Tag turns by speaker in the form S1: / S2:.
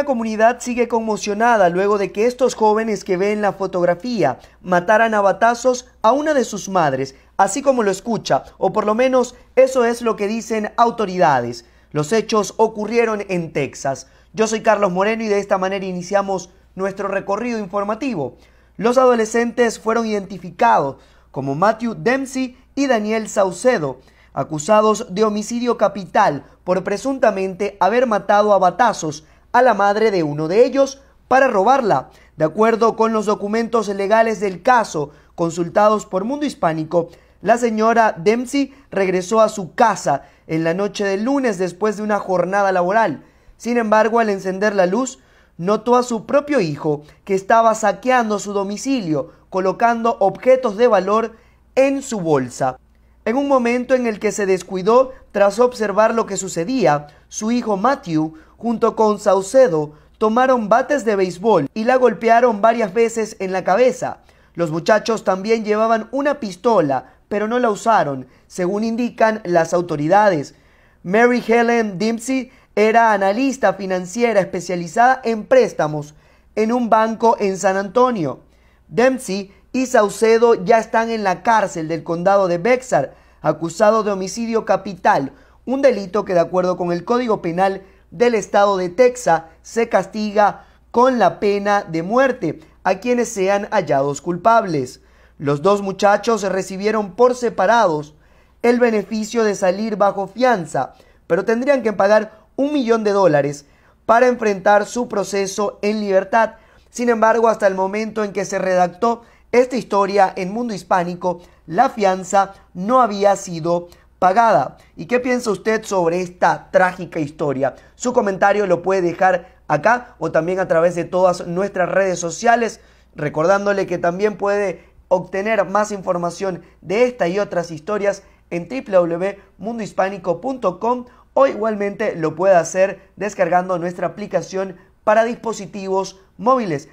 S1: La comunidad sigue conmocionada luego de que estos jóvenes que ven la fotografía mataran a batazos a una de sus madres, así como lo escucha, o por lo menos eso es lo que dicen autoridades. Los hechos ocurrieron en Texas. Yo soy Carlos Moreno y de esta manera iniciamos nuestro recorrido informativo. Los adolescentes fueron identificados como Matthew Dempsey y Daniel Saucedo, acusados de homicidio capital por presuntamente haber matado a batazos a la madre de uno de ellos para robarla. De acuerdo con los documentos legales del caso consultados por Mundo Hispánico, la señora Dempsey regresó a su casa en la noche del lunes después de una jornada laboral. Sin embargo, al encender la luz, notó a su propio hijo que estaba saqueando su domicilio, colocando objetos de valor en su bolsa. En un momento en el que se descuidó tras observar lo que sucedía, su hijo Matthew, junto con Saucedo, tomaron bates de béisbol y la golpearon varias veces en la cabeza. Los muchachos también llevaban una pistola, pero no la usaron, según indican las autoridades. Mary Helen Dempsey era analista financiera especializada en préstamos en un banco en San Antonio. Dempsey y Saucedo ya están en la cárcel del condado de Bexar, acusados de homicidio capital, un delito que de acuerdo con el Código Penal del estado de Texas se castiga con la pena de muerte a quienes sean hallados culpables. Los dos muchachos recibieron por separados el beneficio de salir bajo fianza, pero tendrían que pagar un millón de dólares para enfrentar su proceso en libertad. Sin embargo, hasta el momento en que se redactó esta historia en Mundo Hispánico, la fianza no había sido pagada. ¿Y qué piensa usted sobre esta trágica historia? Su comentario lo puede dejar acá o también a través de todas nuestras redes sociales, recordándole que también puede obtener más información de esta y otras historias en www.mundohispánico.com o igualmente lo puede hacer descargando nuestra aplicación para dispositivos móviles.